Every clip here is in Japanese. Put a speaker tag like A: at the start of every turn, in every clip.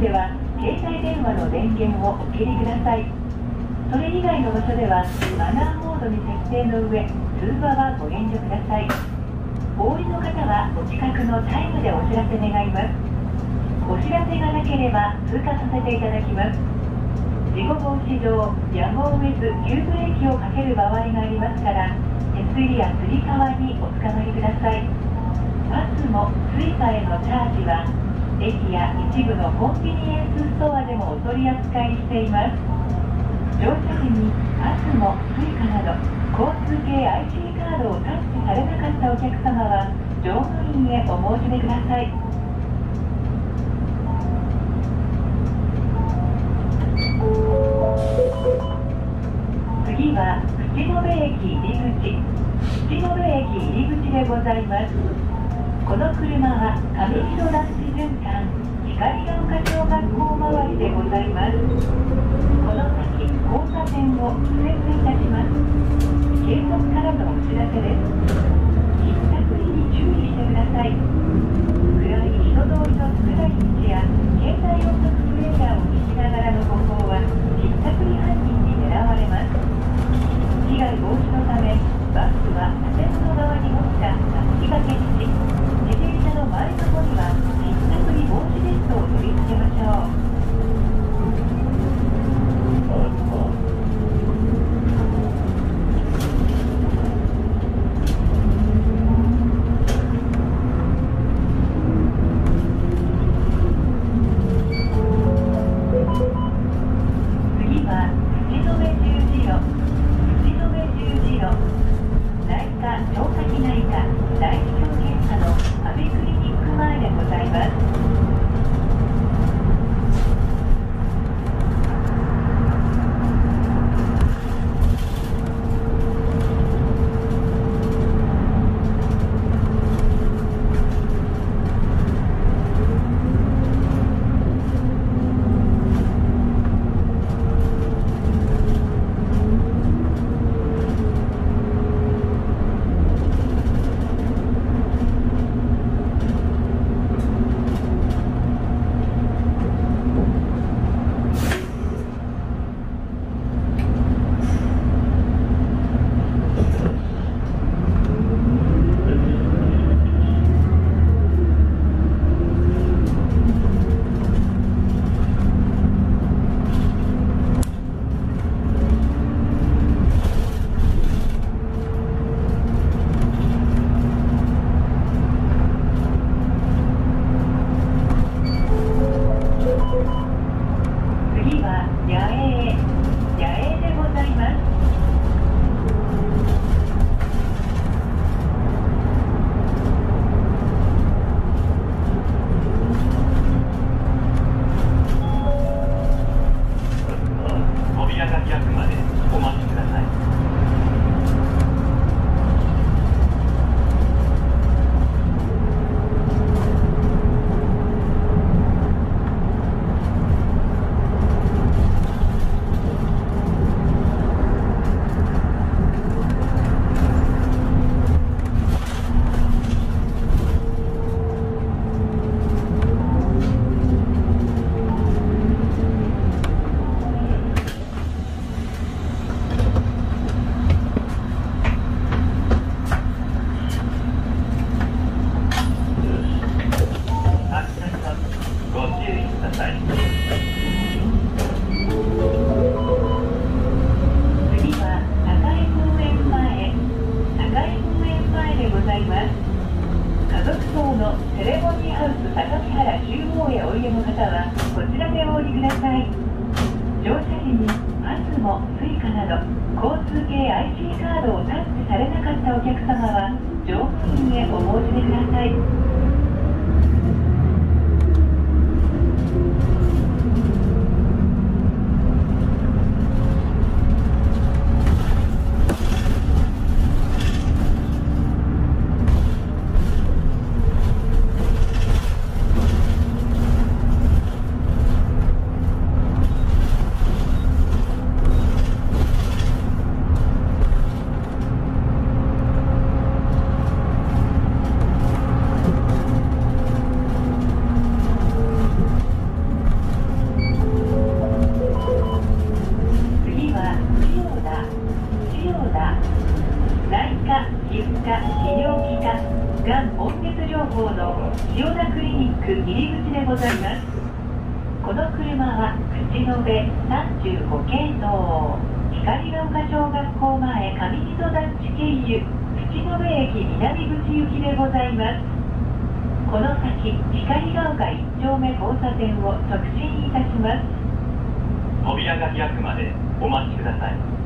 A: では携帯電話の電源をお切りください。それ以外の場所ではマナーモードに設定の上通話はご遠慮ください。お降りの方はお近くのタイムでお知らせ願います。お知らせがなければ通過させていただきます。事故防止上やむを得ず急ブレーキをかける場合がありますから手すりやつり革におつかまりください。パスも Suica へのチャージは駅や一部のコンビニエンスストアでもお取り扱いしています。乗車時にパスも Suica など交通系 IC カードをタッチされなかったお客様は乗務員へお申し出ください。次は口延駅入口。口延駅入口でございます。この車は上木戸団地循環光が丘小学校周りでございますこの先交差点を右折いたします警察からのお知らせですひったくりに注意してください暗い人通りの少ない道や携帯音速プレーヤーを聞きながらの歩行はひったくり犯人に狙われます被害防止のためバスは建物側に持った先駆けに後にはひったくり防止ベストを取り付けましょう。方の
B: セ
A: レモニーハウス相模原中央へおいでの方はこちらでお降りください。乗車時にパスも Suica など交通系 IC カードをタッチされなかったお客様は乗務員へお申し出ください。
B: 入り口でございます。この車は口延べ35系統光が丘小学校前上糸団地経由口延駅南口行きでございます。この先光が丘1丁目交差点を直進いたします。
A: 扉が開くまでお待ちください。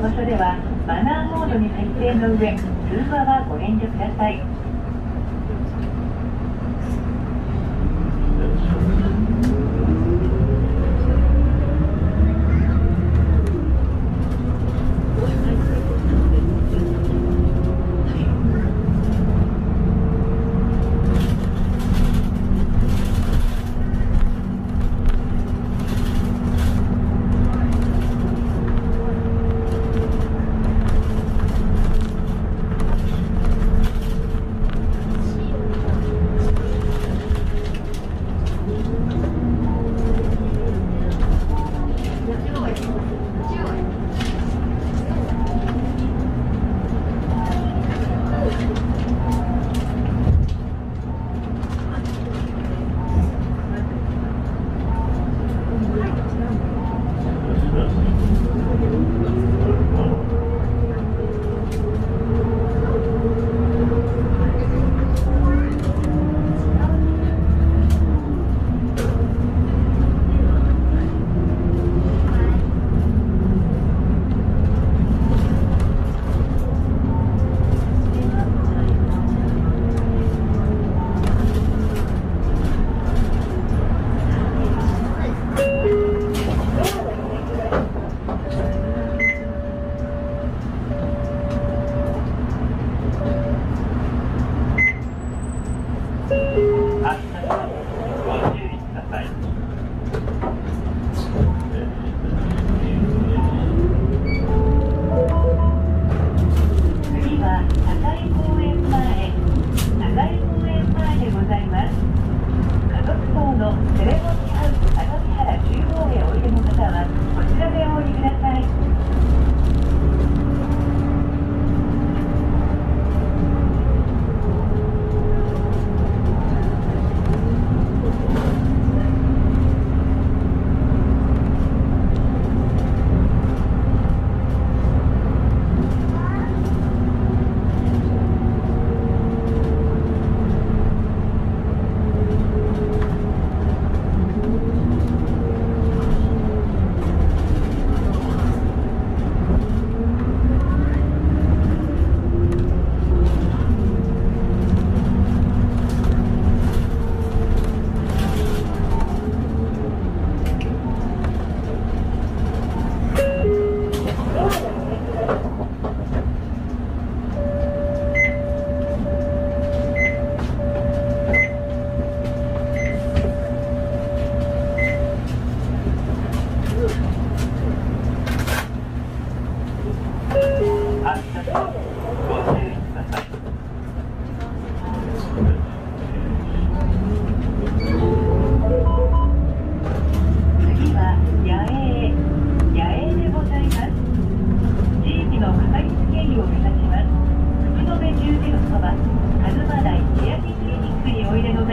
A: 場所ではマナーモードに設定の上通話はご遠慮ください。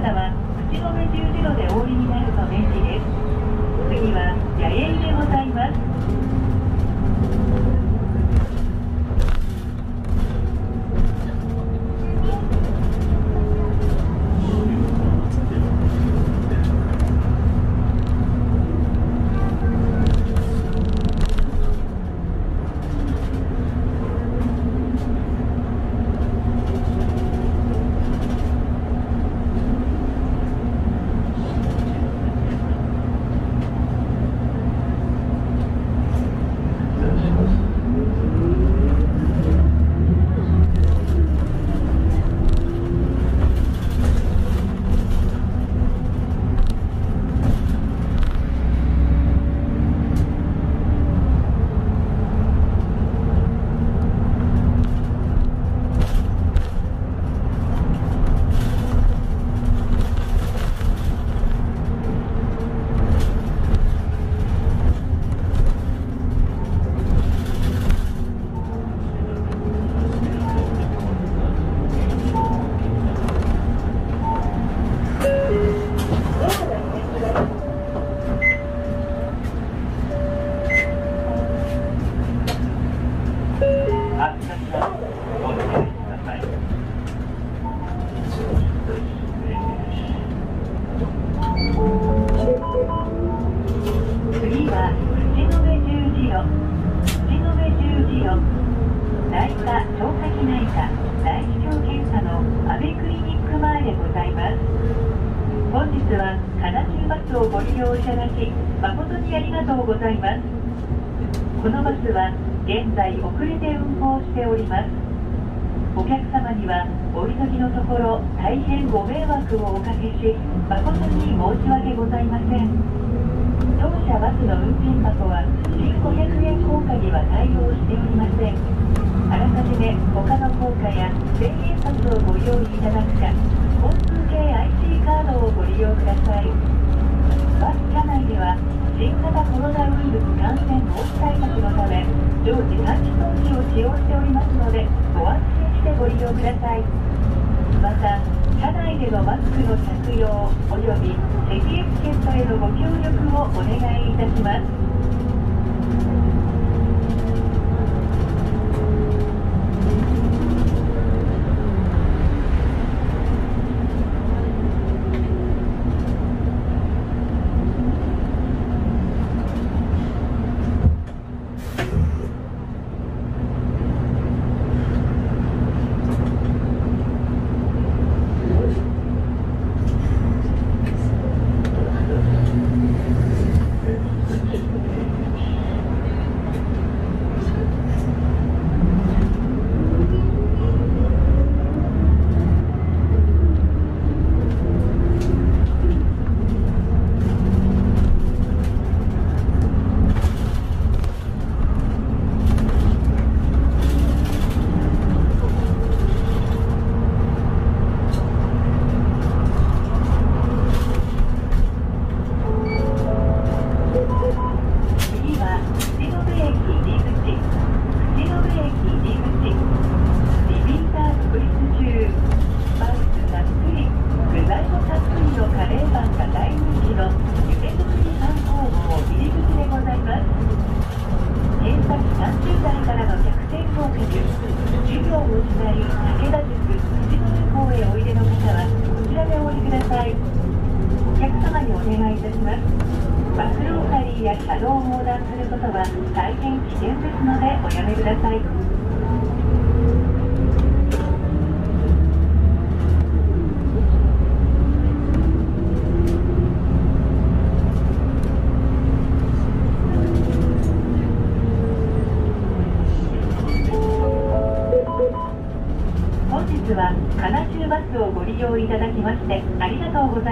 A: 方は口止め十字路でお降りになると便利です。次は野営でございます。用いただき誠にありがとうございます。このバスは現在遅れて運行しております。お客様にはお急ぎのところ大変ご迷惑をおかけし誠に申し訳ございません。当社バスの運賃箱は新500円硬貨には対応しておりません。あらかじめ他の硬貨や千円札をご用意いただくか交通系 IC カードをご利用ください。バス車内では新型コロナウイルス感染防止対策のため常時換気装置を使用しておりますのでご安心してご利用ください。また車内でのマスクの着用および咳エチケットへのご協力をお願いいたします。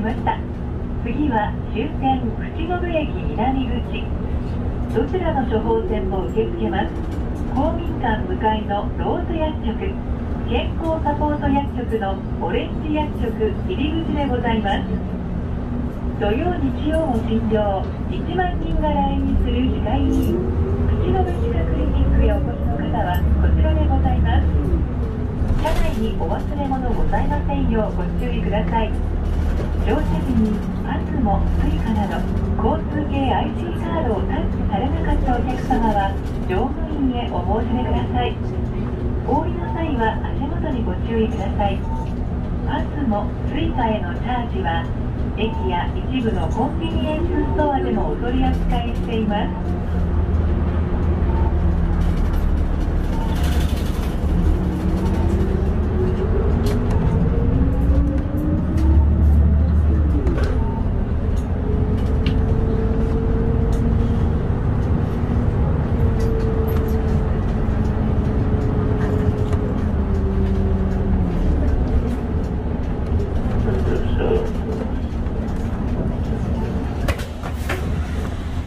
A: ました。次は終点口延駅南口。どちらの処方箋も受け付けます。公民館向かいのローズ薬局。健康サポート薬局のオレンジ薬局入り口でございます。土曜日曜も診療1万人が来院する歯科医院口延歯科クリニックへお越しの方はこちらでございます。車内にお忘れ物ございませんようご注意ください。乗車時にパスモ、スイカなど交通系 IC カードをタッチされなかったお客様は乗務員へお申し出ください。お降りの際は足元にご注意ください。パスモ、スイカへのチャージは駅や一部のコンビニエンスストアでもお取り扱いしています。